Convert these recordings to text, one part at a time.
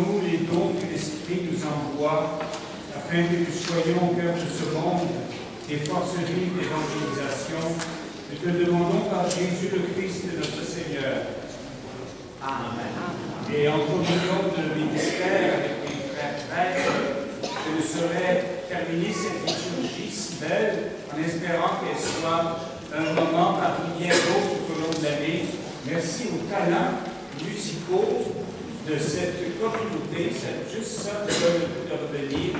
Fortifions-nous les dons que l'Esprit nous envoie, afin que nous soyons au cœur de ce monde des forces vives d'évangélisation. Nous te demandons par Jésus le Christ, notre Seigneur. Amen. Et en communion de ministère avec les frères prêtres, je ne saurais terminer cette liturgie si belle en espérant qu'elle soit un moment parmi bien d'autres tout au long de l'année. Merci aux talents musicaux de cette communauté, c'est juste ça veux de revenir.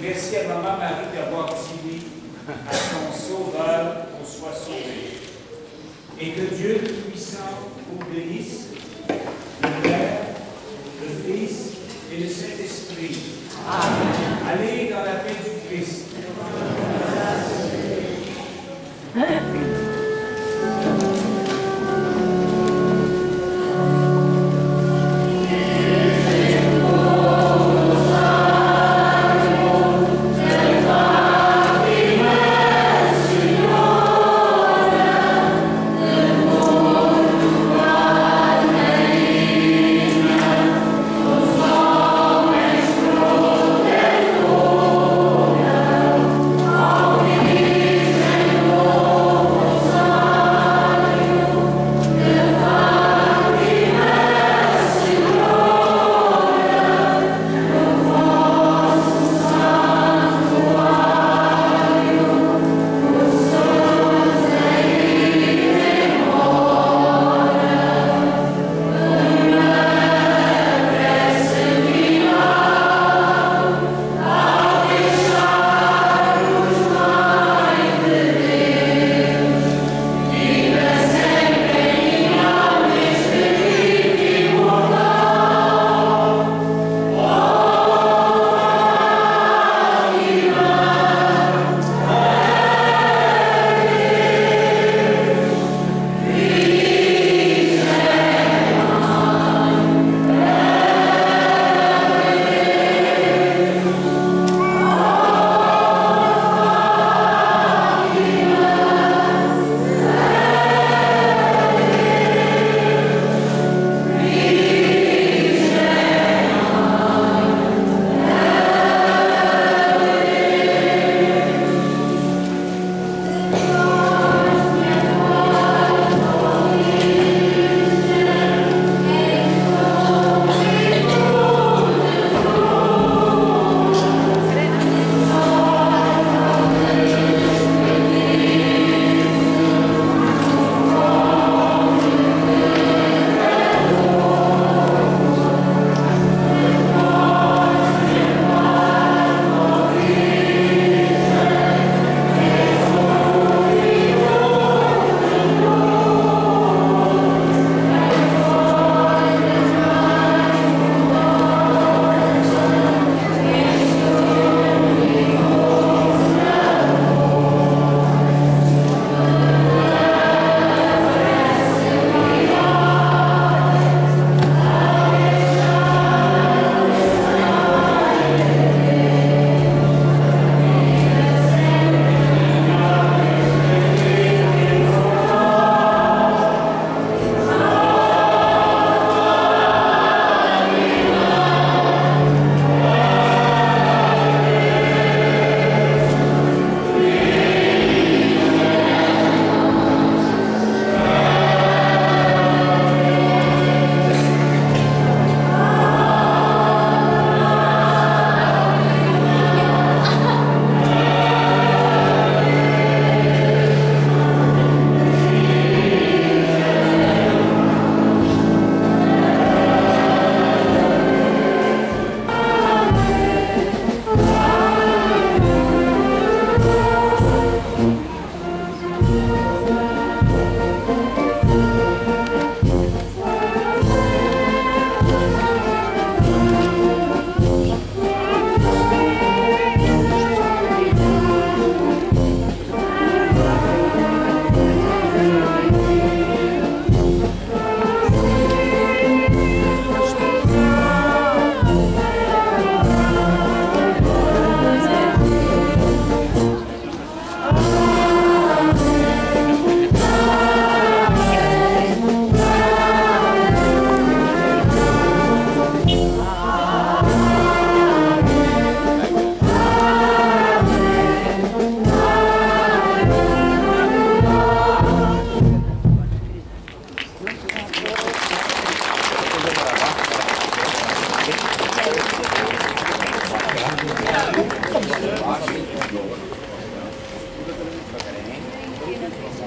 Merci à Maman Marie d'avoir dit oui à son Sauveur qu'on soit sauvé. Et que Dieu Tout-Puissant vous bénisse, le Père, le Fils et le Saint-Esprit. Allez dans la paix du Christ.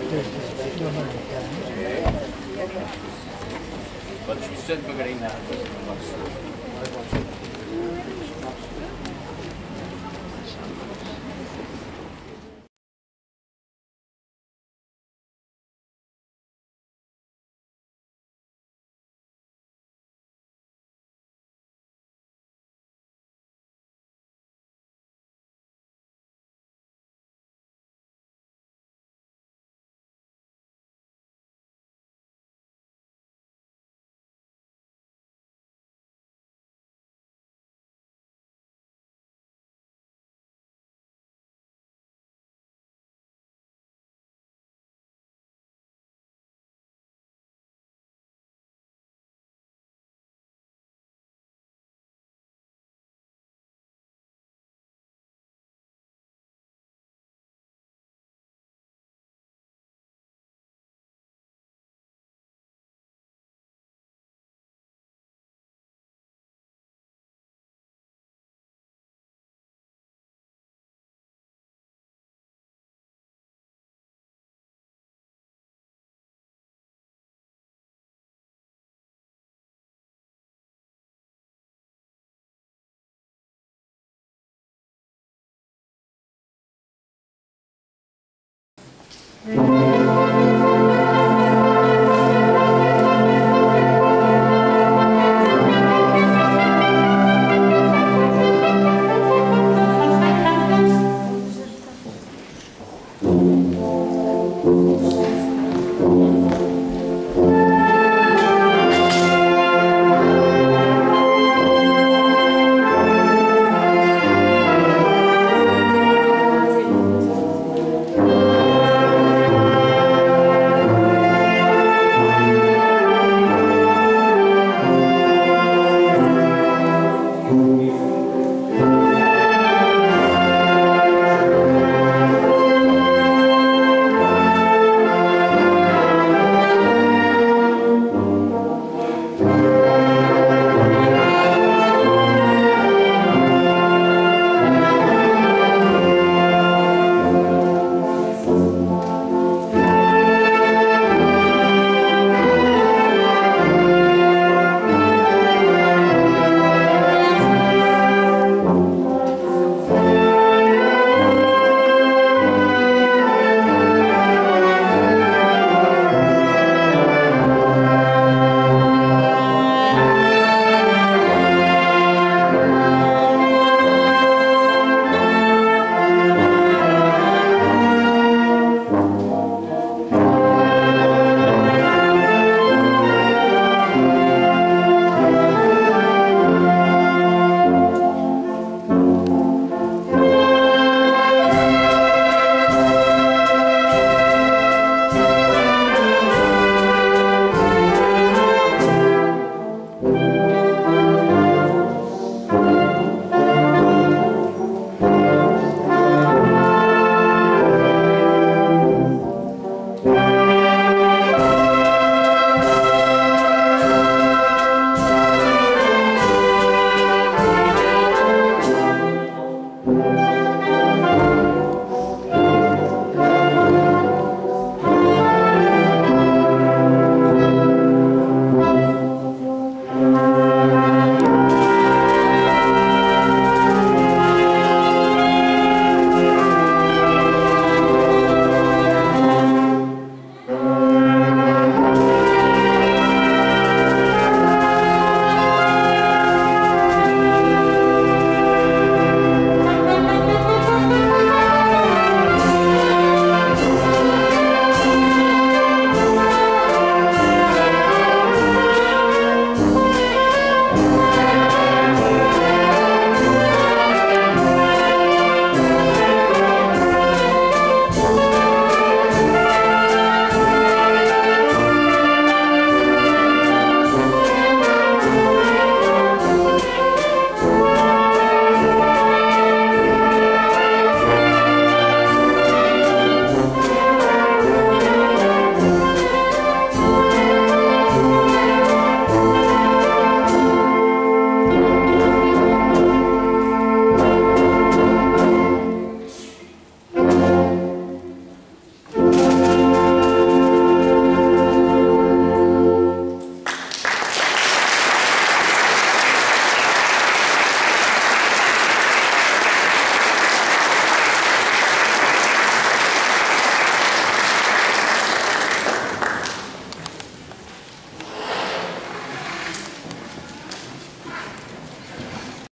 Thank you. Amen.